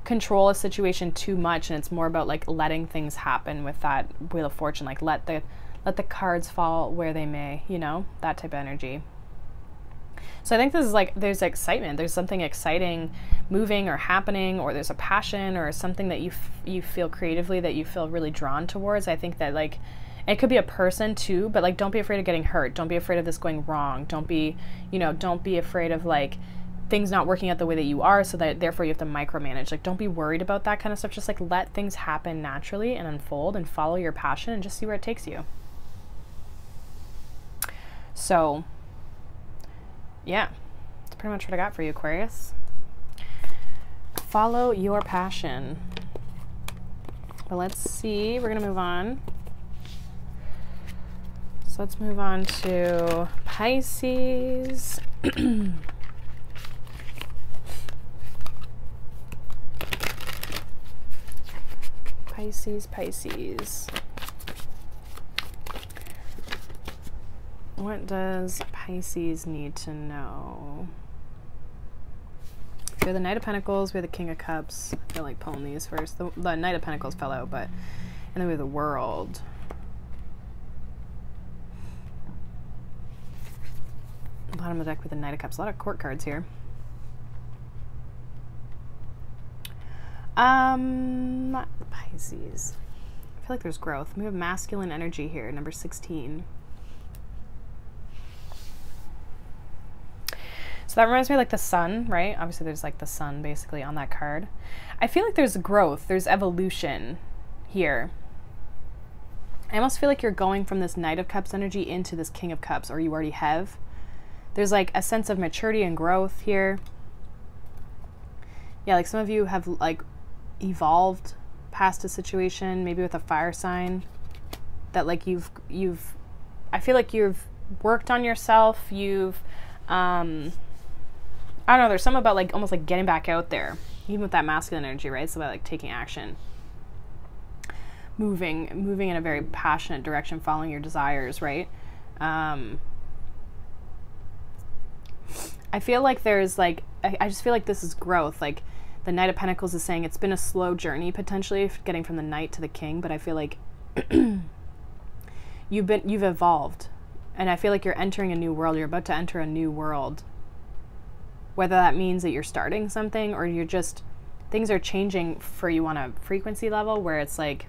control a situation too much, and it's more about like letting things happen with that Wheel of Fortune. Like, let the, let the cards fall where they may, you know, that type of energy. So I think this is like there's excitement. There's something exciting moving or happening or there's a passion or something that you you feel creatively that you feel really drawn towards. I think that like it could be a person too, but like don't be afraid of getting hurt. Don't be afraid of this going wrong. Don't be, you know, don't be afraid of like things not working out the way that you are so that therefore you have to micromanage like don't be worried about that kind of stuff just like let things happen naturally and unfold and follow your passion and just see where it takes you so yeah. That's pretty much what i got for you aquarius. Follow your passion. But let's see. We're gonna move on. So let's move on to pisces. [clears throat] Pisces, Pisces. What does Pisces need to know? We have the Knight of Pentacles, we have the King of Cups. I feel like pulling these first. The, the Knight of Pentacles fell out, but. And then we have the World. Bottom of the deck with the Knight of Cups. A lot of court cards here. Um, Pisces. I feel like there's growth. We have masculine energy here, number 16. So that reminds me like the sun, right? Obviously, there's like the sun basically on that card. I feel like there's growth, there's evolution here. I almost feel like you're going from this Knight of Cups energy into this King of Cups, or you already have. There's like a sense of maturity and growth here. Yeah, like some of you have like evolved past a situation, maybe with a fire sign that like you've you've I feel like you've worked on yourself, you've um I don't know, there's something about like almost like getting back out there, even with that masculine energy, right? So about like taking action. Moving moving in a very passionate direction, following your desires, right? Um I feel like there's like I, I just feel like this is growth. Like the Knight of Pentacles is saying it's been a slow journey potentially getting from the Knight to the King, but I feel like [clears throat] you've been you've evolved, and I feel like you're entering a new world. You're about to enter a new world. Whether that means that you're starting something or you're just things are changing for you on a frequency level where it's like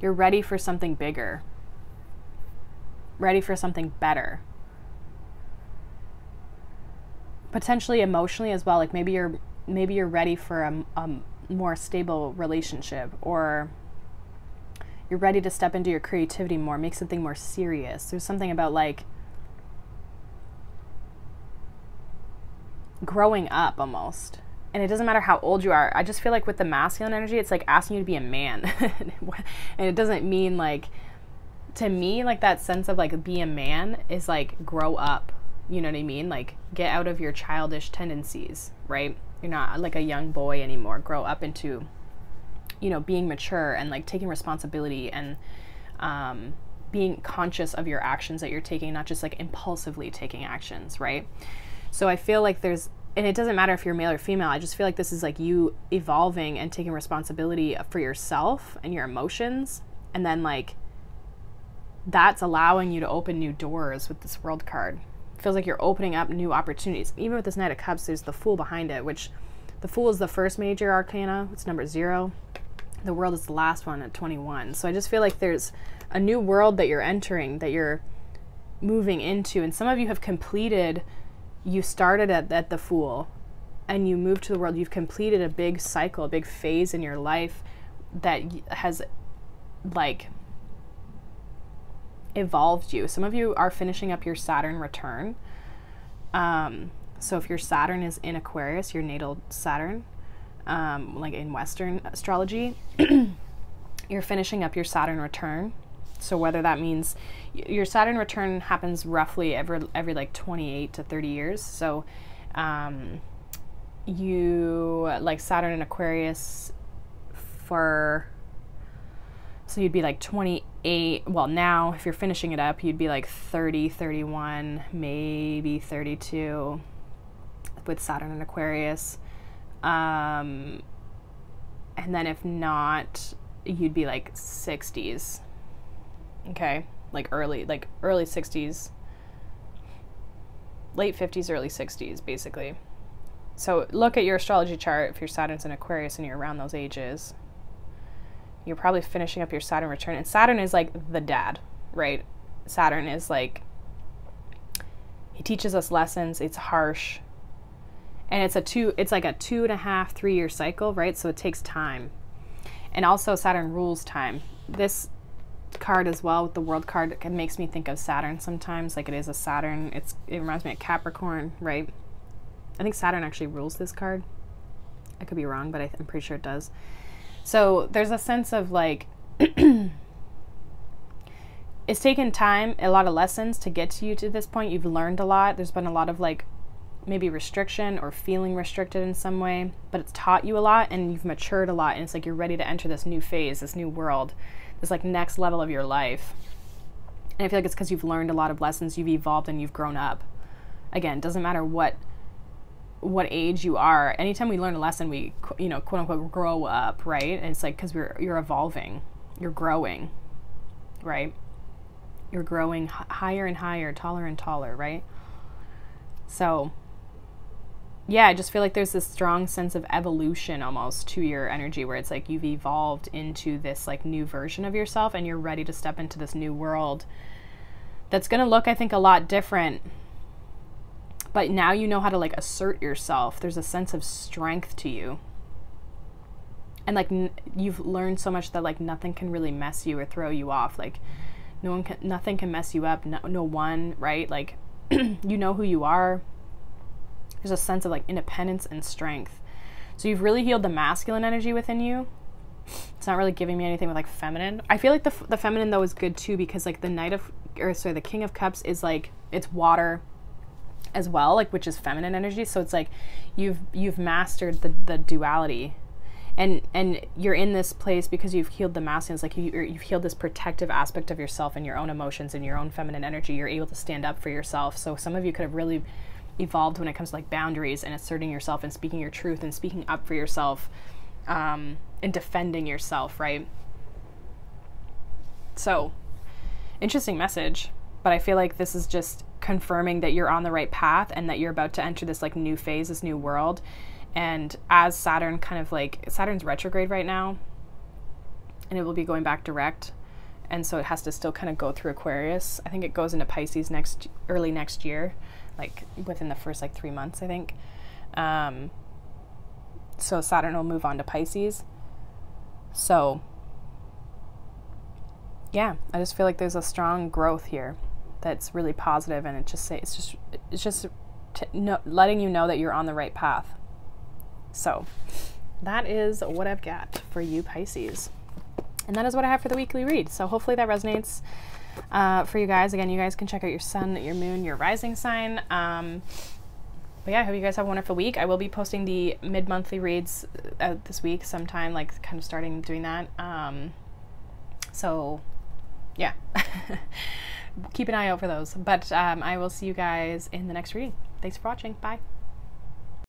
you're ready for something bigger, ready for something better potentially emotionally as well like maybe you're maybe you're ready for a, a more stable relationship or you're ready to step into your creativity more, make something more serious. There's something about like growing up almost. And it doesn't matter how old you are. I just feel like with the masculine energy, it's like asking you to be a man. [laughs] and it doesn't mean like, to me, like that sense of like be a man is like grow up. You know what I mean? Like get out of your childish tendencies, right? you're not like a young boy anymore grow up into you know being mature and like taking responsibility and um, being conscious of your actions that you're taking not just like impulsively taking actions right so i feel like there's and it doesn't matter if you're male or female i just feel like this is like you evolving and taking responsibility for yourself and your emotions and then like that's allowing you to open new doors with this world card feels like you're opening up new opportunities. Even with this Knight of Cups, there's the Fool behind it, which the Fool is the first major arcana. It's number zero. The World is the last one at 21. So I just feel like there's a new world that you're entering, that you're moving into. And some of you have completed, you started at, at the Fool and you moved to the world. You've completed a big cycle, a big phase in your life that has like evolved you. Some of you are finishing up your Saturn return. Um, so if your Saturn is in Aquarius, your natal Saturn, um, like in Western astrology, [clears throat] you're finishing up your Saturn return. So whether that means your Saturn return happens roughly every every like 28 to 30 years. So um, you like Saturn and Aquarius for so you'd be like 28. Well, now if you're finishing it up, you'd be like 30, 31, maybe 32 with Saturn and Aquarius. Um, and then if not, you'd be like 60s. Okay? Like early, like early 60s. Late 50s, early 60s, basically. So look at your astrology chart if your Saturn's in Aquarius and you're around those ages you're probably finishing up your Saturn return. And Saturn is like the dad, right? Saturn is like, he teaches us lessons. It's harsh. and it's a two it's like a two and a half three year cycle right so it takes time and also saturn rules time this card as well with the world card it makes me think of saturn sometimes like it is a saturn it's it reminds me of capricorn right? I think saturn actually rules this card. I could be wrong but I, i'm pretty sure it does. So there's a sense of like [clears throat] it's taken time a lot of lessons to get to you to this point. You've learned a lot. There's been a lot of like maybe restriction or feeling restricted in some way, but it's taught you a lot and you've matured a lot and it's like you're ready to enter this new phase, this new world, this like next level of your life. And I feel like it's because you've learned a lot of lessons, you've evolved and you've grown up. Again, doesn't matter what what age you are. Anytime we learn a lesson, we you know quote unquote grow up, right? And it's like because we're you're evolving, you're growing, right? You're growing higher and higher, taller and taller, right? So yeah, I just feel like there's this strong sense of evolution almost to your energy where it's like you've evolved into this like new version of yourself and you're ready to step into this new world that's going to look I think a lot different. But now you know how to like assert yourself. There's a sense of strength to you. And like n- you've learned so much that like nothing can really mess you or throw you off. Like no one can nothing can mess you up. No, no one, right? Like [clears throat] you know who you are there's a sense of like independence and strength. So you've really healed the masculine energy within you. It's not really giving me anything with like feminine. I feel like the, the feminine though is good too because like the knight of or sorry the king of cups is like it's water as well like which is feminine energy so it's like you've you've mastered the the duality and and you're in this place because you've healed the masculine it's like you, you've healed this protective aspect of yourself and your own emotions and your own feminine energy you're able to stand up for yourself so some of you could have really evolved when it comes to like boundaries and asserting yourself and speaking your truth and speaking up for yourself um, and defending yourself, right? So, interesting message, but I feel like this is just confirming that you're on the right path and that you're about to enter this like new phase, this new world. And as Saturn kind of like Saturn's retrograde right now, and it will be going back direct. And so it has to still kind of go through Aquarius. I think it goes into Pisces next early next year like within the first like three months, I think. Um, so Saturn will move on to Pisces. So, yeah, I just feel like there's a strong growth here that's really positive, and it just it's just it's just t- no, letting you know that you're on the right path. So, that is what I've got for you, Pisces, and that is what I have for the weekly read. So hopefully that resonates uh, for you guys. Again, you guys can check out your sun, your moon, your rising sign. Um, but yeah, I hope you guys have a wonderful week. I will be posting the mid monthly reads out this week sometime, like kind of starting doing that. Um, so yeah, [laughs] keep an eye out for those. But um, I will see you guys in the next reading. Thanks for watching. Bye.